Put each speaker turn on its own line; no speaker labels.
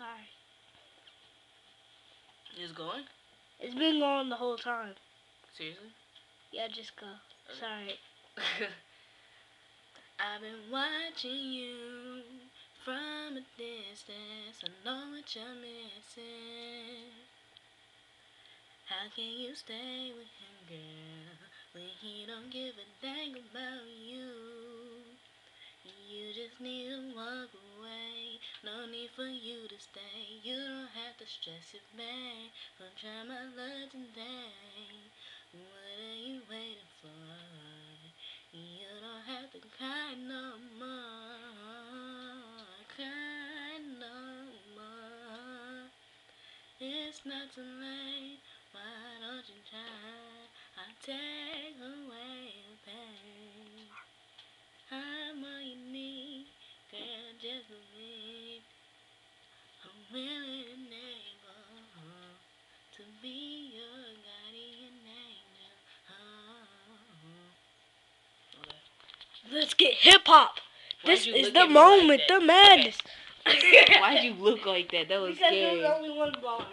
Sorry.
It's going?
It's been going the whole time.
Seriously?
Yeah, just go. Sorry.
I've been watching you from a distance. I know what you're missing. How can you stay with him, girl, when he don't give a dang about you? You just need to walk away. For you to stay. You don't have to stress it, babe. I'm trying my luck today. What are you waiting for? You don't have to cry no more. Cry no more. It's not too late. Why don't you try? Willing able to be your guardian angel. Oh. Okay.
Let's get hip hop.
Why'd
This is the
me like
moment, the madness.
Why'd you look like that? That was
because
scary.
there's only one bar.